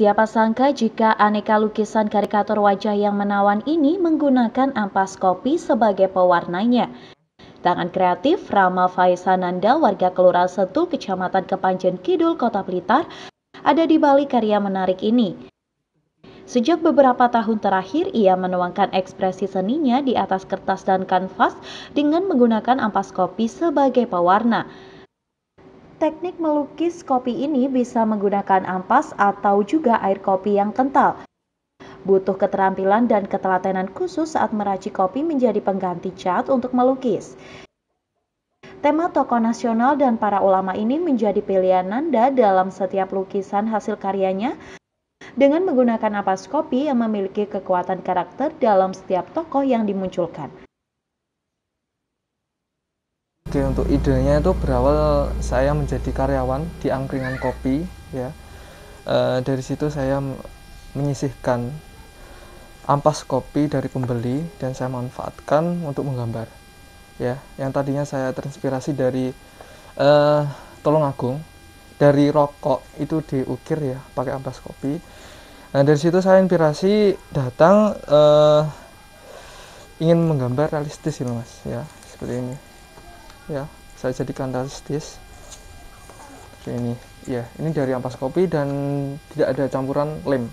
Siapa sangka jika aneka lukisan karikatur wajah yang menawan ini menggunakan ampas kopi sebagai pewarnanya. Tangan kreatif Rama Faisananda warga Kelurahan Setul Kecamatan Kepanjen Kidul Kota Blitar ada di balik karya menarik ini. Sejak beberapa tahun terakhir, ia menuangkan ekspresi seninya di atas kertas dan kanvas dengan menggunakan ampas kopi sebagai pewarna. Teknik melukis kopi ini bisa menggunakan ampas atau juga air kopi yang kental. Butuh keterampilan dan ketelatenan khusus saat meracik kopi menjadi pengganti cat untuk melukis. Tema tokoh nasional dan para ulama ini menjadi pilihan Nanda dalam setiap lukisan hasil karyanya dengan menggunakan ampas kopi yang memiliki kekuatan karakter dalam setiap tokoh yang dimunculkan. Oke, untuk idenya itu berawal saya menjadi karyawan di angkringan kopi, ya. E, dari situ saya menyisihkan ampas kopi dari pembeli dan saya manfaatkan untuk menggambar, ya. Yang tadinya saya terinspirasi dari e, Tolong Agung, dari rokok itu diukir ya pakai ampas kopi. Nah dari situ saya inspirasi datang e, ingin menggambar realistis ini mas, ya seperti ini ya saya jadikan realistis. Oke, ini. Ya ini dari ampas kopi dan tidak ada campuran lem.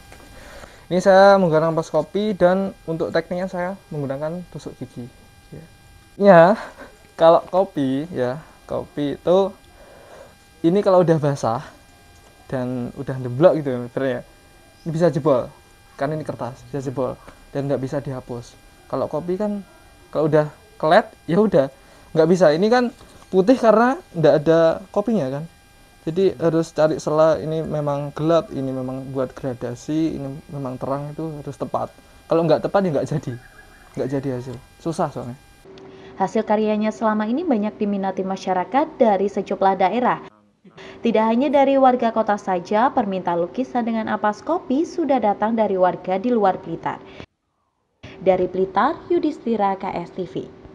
Ini saya menggunakan ampas kopi dan untuk tekniknya saya menggunakan tusuk gigi. Ya, ya kalau kopi ya kopi itu ini kalau udah basah dan udah deblok gitu ya ini bisa jebol karena ini kertas bisa jebol dan nggak bisa dihapus. Kalau kopi kan kalau udah kelet ya udah nggak bisa. Ini kan putih karena nggak ada kopinya kan? Jadi harus cari sela ini memang gelap ini memang buat gradasi ini memang terang itu harus tepat. Kalau nggak tepat ya nggak jadi. Nggak jadi hasil. Susah soalnya. Hasil karyanya selama ini banyak diminati masyarakat dari sejumlah daerah. Tidak hanya dari warga kota saja, permintaan lukisan dengan ampas kopi sudah datang dari warga di luar Blitar. Dari Blitar, Yudhistira KSTV.